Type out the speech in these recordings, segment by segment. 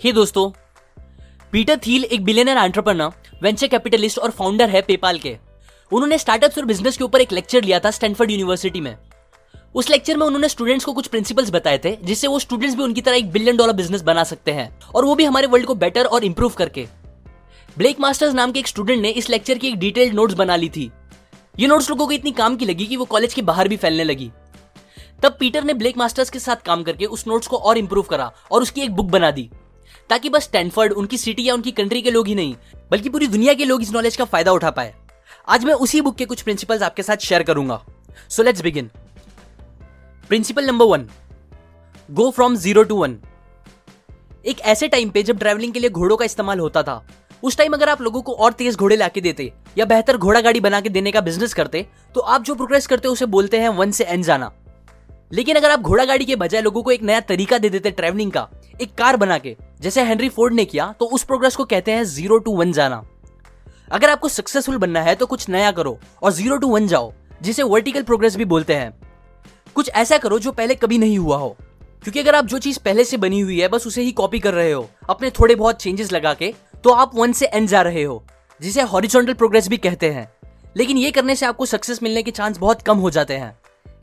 हे दोस्तों. Peter Thiel एक billionaire entrepreneur venture capitalist और फाउंडर है पेपाल के. उन्होंने स्टार्टअप्स और बिज़नेस के ऊपर एक लेक्चर लिया था स्टैनफोर्ड यूनिवर्सिटी में. उस लेक्चर में उन्होंने स्टूडेंट्स को कुछ प्रिंसिपल्स बताए थे, जिससे वो स्टूडेंट्स भी उनकी तरह एक बिलियन डॉलर बिज़नेस बना सकते हैं और वो भी हमारे वर्ल्ड को बेटर और इंप्रूव करके. ब्लेक मास्टर्स नाम के एक स्टूडेंट ने इस लेक्चर की एक डिटेल्ड नोट्स बना ली थी. ये नोट्स लोगों को इतनी काम की लगी कि वो कॉलेज के बाहर भी फैलने लगी. तब पीटर ने ब्लेक मास्टर्स के साथ काम करके उस नोट्स को और इम्प्रूव करा और उसकी एक बुक बना दी. ताकि बस स्टैनफर्ड उनकी सिटी या उनकी कंट्री के लोग ही नहीं, बल्कि पूरी दुनिया के लोग इस नॉलेज का फ़ायदा उठा पाए। आज मैं उसी बुक के कुछ प्रिंसिपल्स आपके साथ शेयर करूँगा। So let's begin principle number one go from zero to one एक ऐसे टाइम पे जब ट्रैवलिंग के लिए घोड़ों का इस्तेमाल होता था, उस टाइम अगर आप लोगों को और तेज घोड़े लाके देते या बेहतर घोड़ा गाड़ी बना के देने का बिज़नेस करते तो आप जो प्रोग्रेस करते उसे बोलते हैं वन से एन जाना। लेकिन अगर आप घोड़ा गाड़ी के बजाय लोगों को एक नया तरीका दे देते ट्रैवलिंग का, एक कार बना के, जैसे हेनरी फोर्ड ने किया तो उस प्रोग्रेस को कहते हैं ज़ीरो टू वन जाना। अगर आपको सक्सेसफुल बनना है तो कुछ नया करो और ज़ीरो टू वन जाओ, जिसे वर्टिकल प्रोग्रेस भी बोलते हैं। कुछ ऐसा करो जो पहले कभी नहीं हुआ हो। क्योंकि अगर आप जो चीज़ पहले से बनी हुई है, बस उसे ही कॉपी कर रहे हो, अपने थोड़े बहुत चेंजेस लगा के तो आप वन से एन जा रहे हो, जिसे हॉरिजॉन्टल प्रोग्रेस भी कहते हैं। लेकिन ये करने से आपको सक्सेस मिलने के चांस बहुत कम हो जाते हैं।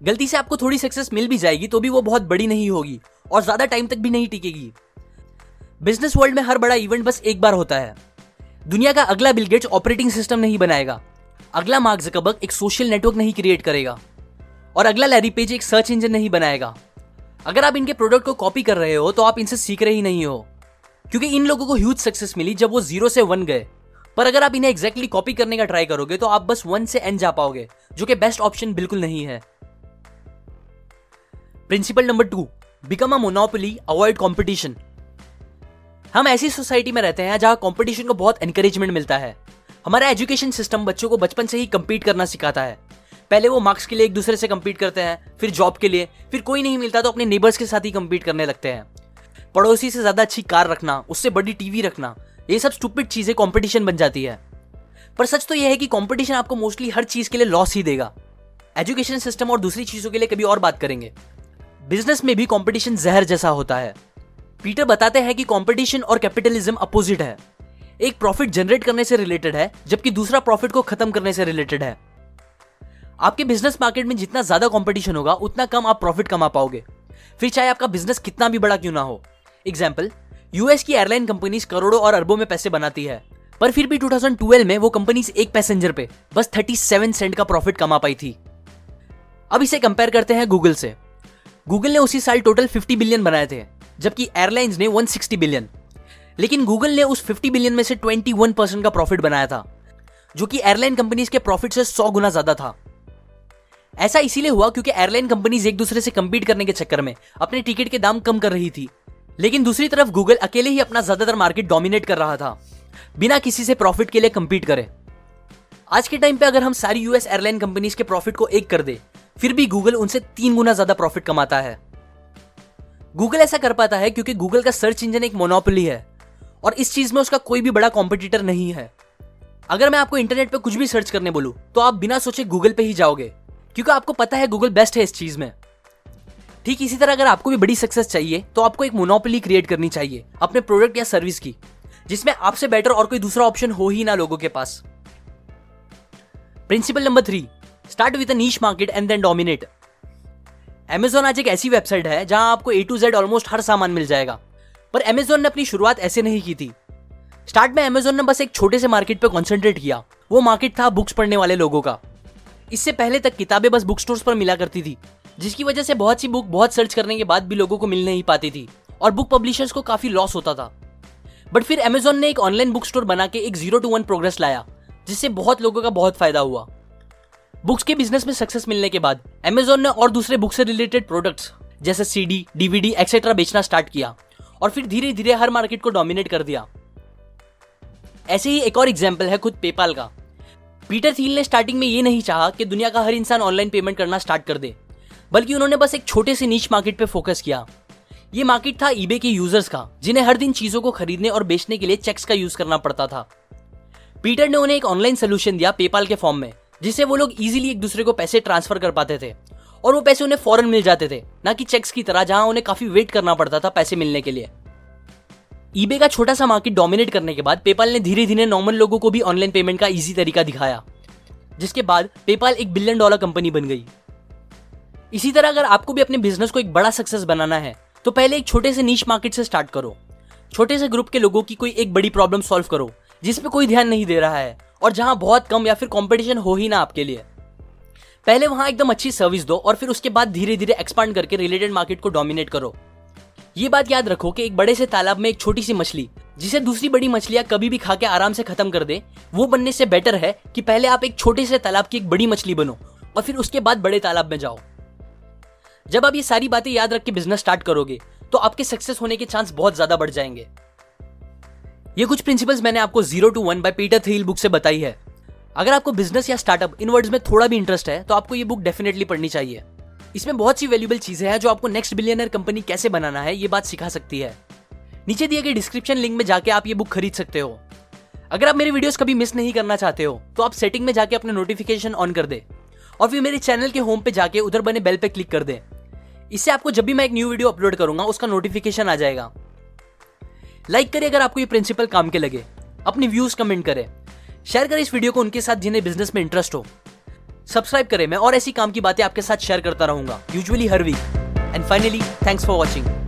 गलती से आपको थोड़ी सक्सेस मिल भी जाएगी तो भी वो बहुत बड़ी नहीं होगी और ज़्यादा टाइम तक भी नहीं टिकेगी। बिज़नेस वर्ल्ड में हर बड़ा इवेंट बस एक बार होता है। दुनिया का अगला बिलगेट्स ऑपरेटिंग सिस्टम नहीं बनाएगा। अगला मार्क जकबर्ग एक सोशल नेटवर्क नहीं क्रिएट करेगा। और अगला लैरी पेज एक सर्च इंजन नहीं बनाएगा। अगर आप इनके प्रोडक्ट को कॉपी कर रहे हो तो आप इनसे सीख रहे ही नहीं हो। क्योंकि इन लोगों को ह्यूज सक्सेस मिली जब वो ज़ीरो से वन गए। पर अगर आप इन्हें एग्जैक्टली कॉपी करने का ट्राई करोगे तो आप बस वन से एन जा पाओगे, जो कि बेस्ट ऑप्शन बिल्कुल नहीं है। Principle number two become a monopoly avoid competition हम ऐसी सोसाइटी में रहते हैं जहाँ कॉम्पिटिशन को बहुत एनकरेजमेंट मिलता है। हमारा एजुकेशन सिस्टम बच्चों को बचपन से ही कम्पीट करना सिखाता है। पहले वो मार्क्स के लिए एक दूसरे से कम्पीट करते हैं, फिर जॉब के लिए, फिर कोई नहीं मिलता तो अपने नेबर्स के साथ ही कम्पीट करने लगते हैं। पड़ोसी से ज़्यादा अच्छी कार रखना, उससे बड़ी टीवी रखना, ये सब स्टूपिड चीज़ें कॉम्पिटिशन बन जाती है। पर सच तो यह है कि कॉम्पिटिशन आपको मोस्टली हर चीज़ के लिए लॉस ही देगा। एजुकेशन सिस्टम और दूसरी चीज़ों के लिए कभी और बात करेंगे। बिज़नेस में भी कंपटीशन जहर जैसा होता है। पीटर बताते हैं कि कंपटीशन और कैपिटलिज्म अपोजिट है। एक प्रॉफिट जनरेट करने से रिलेटेड है, जबकि दूसरा प्रॉफिट को खत्म करने से रिलेटेड है। आपके बिज़नेस मार्केट में जितना ज़्यादा कंपटीशन होगा, उतना कम आप प्रॉफिट कमा पाओगे। फिर चाहे आपका बिज़नेस कितना भी बड़ा क्यों ना हो। एग्ज़ाम्पल यूएस की एयरलाइन कंपनीज़ करोड़ों और अरबों में पैसे बनाती है। पर फिर भी 2012 में वो कंपनीज़ एक पैसेंजर पे बस 37 सेंट का प्रॉफिट कमा पाई थी। अब इसे कंपेयर करते हैं गूगल से। गूगल ने उसी साल टोटल 50 बिलियन बनाए थे, जबकि एयरलाइंस ने 160 बिलियन लेकिन गूगल ने उस 50 बिलियन में से 21 परसेंट का प्रॉफिट बनाया था, जो कि एयरलाइन कंपनीज़ के प्रॉफिट से 100 गुना ज़्यादा था। ऐसा इसीलिए हुआ क्योंकि एयरलाइन कंपनीज़ एक दूसरे से कम्पीट करने के चक्कर में अपने टिकट के दाम कम कर रही थी। लेकिन दूसरी तरफ़ गूगल अकेले ही अपना ज़्यादातर मार्केट डोमिनेट कर रहा था, बिना किसी से प्रॉफिट के लिए कंपीट करे। आज के टाइम पे अगर हम सारी यूएस एयरलाइन कंपनीज़ के प्रॉफिट को एक कर दे फिर भी गूगल उनसे तीन गुना ज़्यादा प्रॉफिट कमाता है। गूगल ऐसा कर पाता है क्योंकि गूगल का सर्च इंजन एक मोनोपोली है और इस चीज़ में उसका कोई भी बड़ा कॉम्पिटिटर नहीं है। अगर मैं आपको इंटरनेट पर कुछ भी सर्च करने बोलूँ तो आप बिना सोचे गूगल पे ही जाओगे, क्योंकि आपको पता है गूगल बेस्ट है इस चीज़ में। ठीक इसी तरह अगर आपको भी बड़ी सक्सेस चाहिए तो आपको एक मोनोपोली क्रिएट करनी चाहिए, अपने प्रोडक्ट या सर्विस की, जिसमें आपसे बेटर और कोई दूसरा ऑप्शन हो ही ना लोगों के पास। Principle number three start with niche market and then dominate Amazon आज एक ऐसी वेबसाइट है जहाँ आपको ए टू जेड ऑलमोस्ट हर सामान मिल जाएगा। पर एमेजोन ने अपनी शुरुआत ऐसे नहीं की थी। स्टार्ट में एमेजोन ने बस एक छोटे से मार्केट पे कॉन्सेंट्रेट किया। वो मार्केट था बुक्स पढ़ने वाले लोगों का। इससे पहले तक किताबें बस बुक स्टोर्स पर मिला करती थी, जिसकी वजह से बहुत सी बुक बहुत सर्च करने के बाद भी लोगों को मिल नहीं पाती थी और बुक पब्लिशर्स को काफ़ी लॉस होता था। बट फिर अमेजोन ने एक ऑनलाइन बुक स्टोर बना के एक ज़ीरो टू वन प्रोग्रेस लाया, जिससे बहुत लोगों का बहुत फ़ायदा हुआ। बुक्स के बिज़नेस में सक्सेस मिलने के बाद अमेजोन ने और दूसरे बुक से रिलेटेड प्रोडक्ट्स जैसे सीडी डीवीडी एक्सेट्रा बेचना स्टार्ट किया और फिर धीरे धीरे हर मार्केट को डोमिनेट कर दिया। ऐसे ही एक और एग्ज़ाम्पल है खुद पेपाल का। पीटर थील ने स्टार्टिंग में ये नहीं चाहा कि दुनिया का हर इंसान ऑनलाइन पेमेंट करना स्टार्ट कर दे, बल्कि उन्होंने बस एक छोटे से नीच मार्केट पे फोकस किया। ये मार्केट था ईबे के यूज़र्स का, जिन्हें हर दिन चीज़ों को खरीदने और बेचने के लिए चेक्स का यूज़ करना पड़ता था। पीटर ने उन्हें एक ऑनलाइन सोल्यूशन दिया पेपाल के फॉर्म में। जिससे वो लोग इजीली एक दूसरे को पैसे ट्रांसफ़र कर पाते थे। और वो पैसे उन्हें फ़ौरन मिल जाते थे, ना कि चेक्स की तरह, जहाँ उन्हें काफ़ी वेट करना पड़ता था पैसे मिलने के लिए। ईबे का छोटा सा मार्केट डोमिनेट करने के बाद पेपाल ने धीरे धीरे नॉर्मल लोगों को भी ऑनलाइन पेमेंट का इजी तरीका दिखाया, जिसके बाद पेपाल एक बिलियन डॉलर कंपनी बन गई। इसी तरह अगर आपको भी अपने बिज़नेस को एक बड़ा सक्सेस बनाना है तो पहले एक छोटे से नीच मार्केट से स्टार्ट करो। छोटे से ग्रुप के लोगों की कोई एक बड़ी प्रॉब्लम सॉल्व करो जिसपे कोई ध्यान नहीं दे रहा है। और जहाँ बहुत कम या फिर कंपटीशन हो ही ना आपके लिए। पहले वहाँ एकदम अच्छी सर्विस दो और फिर उसके बाद धीरे धीरे एक्सपांड करके रिलेटेड मार्केट को डोमिनेट करो। ये बात याद रखो कि एक बड़े से तालाब में एक छोटी सी मछली, जिसे दूसरी बड़ी मछलियाँ कभी भी खा के आराम से खत्म कर दे, वो बनने से बेटर है कि पहले आप एक छोटे से तालाब की एक बड़ी मछली बनो और फिर उसके बाद बड़े तालाब में जाओ। जब आप ये सारी बातें याद रख के बिज़नेस स्टार्ट करोगे तो आपके सक्सेस होने के चांस बहुत ज़्यादा बढ़ जाएँगे। ये कुछ प्रिंसिपल्स मैंने आपको zero to one by Peter Thiel book से बताई है। अगर आपको बिज़नेस या स्टार्टअप इन वर्ड्स में थोड़ा भी इंटरेस्ट है तो आपको ये बुक डेफिनेटली पढ़नी चाहिए। इसमें बहुत सी वैल्यूबल चीज़ें हैं जो आपको नेक्स्ट बिलियनर कंपनी कैसे बनाना है, ये बात सिखा सकती है। नीचे दिए गए डिस्क्रिप्शन लिंक में जाके आप ये बुक खरीद सकते हो। अगर आप मेरे वीडियोस कभी मिस नहीं करना चाहते हो तो आप सेटिंग में जाके अपने नोटिफिकेशन ऑन कर दे। और फिर मेरे चैनल के होम पे जाके उधर बने बेल पे क्लिक कर दे। इससे आपको जब भी मैं एक न्यू वीडियो अपलोड करूँगा, उसका नोटिफिकेशन आ जाएगा। लाइक करें अगर आपको ये प्रिंसिपल काम के लगे। अपनी व्यूज़ कमेंट करें। शेयर करें इस वीडियो को उनके साथ जिन्हें बिज़नेस में इंटरेस्ट हो। सब्सक्राइब करें मैं और ऐसी काम की बातें आपके साथ शेयर करता रहूँगा usually her weekend finally thanks for watching